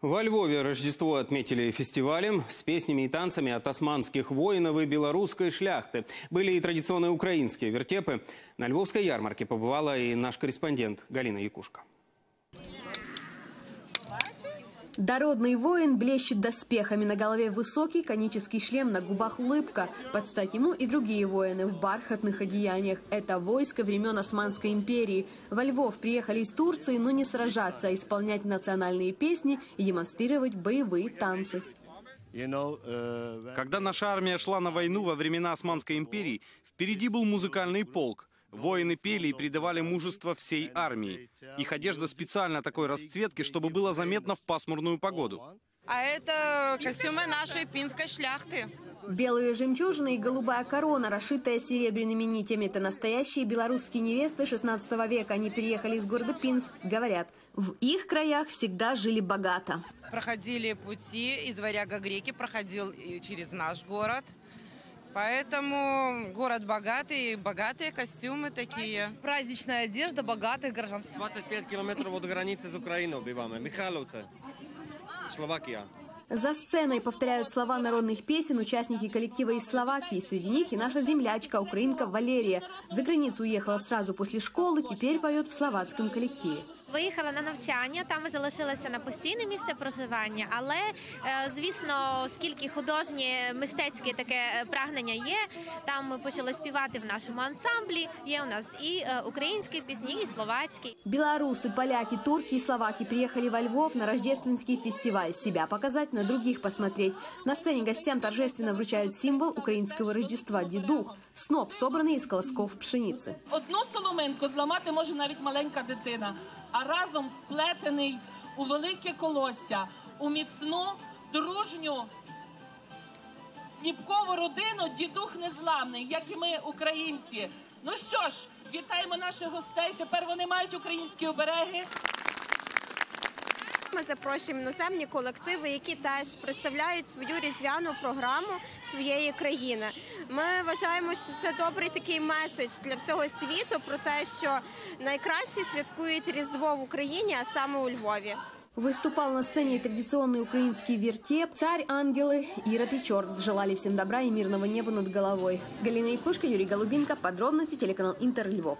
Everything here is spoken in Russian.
Во Львове Рождество отметили фестивалем с песнями и танцами от османских воинов и белорусской шляхты. Были и традиционные украинские вертепы. На Львовской ярмарке побывала и наш корреспондент Галина Якушка. Дородный воин блещет доспехами. На голове высокий конический шлем, на губах улыбка. Под стать ему и другие воины в бархатных одеяниях. Это войско времен Османской империи. Во Львов приехали из Турции, но не сражаться, а исполнять национальные песни и демонстрировать боевые танцы. Когда наша армия шла на войну во времена Османской империи, впереди был музыкальный полк. Воины пели и придавали мужество всей армии. Их одежда специально такой расцветки, чтобы было заметно в пасмурную погоду. А это костюмы нашей пинской шляхты. Белые жемчужины и голубая корона, расшитая серебряными нитями. Это настоящие белорусские невесты 16 века. Они переехали из города Пинск. Говорят, в их краях всегда жили богато. Проходили пути из Варяга Греки, проходил через наш город. Поэтому город богатый, богатые костюмы такие. Праздничная одежда богатых горожан. 25 километров от границы с Украиной убиваем. Михайловцы, Словакия. За сценой повторяют слова народных песен участники коллектива из Словакии. Среди них и наша землячка, украинка Валерия. За границу уехала сразу после школы, теперь поет в словацком коллективе. Виїхала на навчання, там і залишилася на постійне місце проживання. Але звісно, оскільки художнє мистецьке таке прагнення є, там ми почали співати в нашому ансамблі. Є у нас і українські пісні, і словацькі. Белорусы, поляки, турки и словаки приехали во Львов на рождественский фестиваль. Себя показать, на других посмотреть. На сцене гостям торжественно вручают символ украинского Рождества – дедух – сноп, собранный из колосков пшеницы. Одну соломинку зламати може навіть маленька дитина, а разом сплетений у велике колосся, у міцну, дружню, сніпкову родину дідух незламний, як і ми, українці. Ну що ж, вітаємо наших гостей. Тепер вони мають українські обереги. Ми запрошуємо іноземні колективи, які теж представляють свою різдвяну програму своєї країни. Ми вважаємо, що це добрий такий меседж для всього світу про те, що найкраще святкують Різдво в Україні, а саме у Львові. Выступал на сцене и традиционный украинский вертеп «Царь, ангелы, Ирод и черт». Желали всем добра и мирного неба над головой. Галина Якушка, Юрий Голубинка. Подробности телеканал Интер Львов.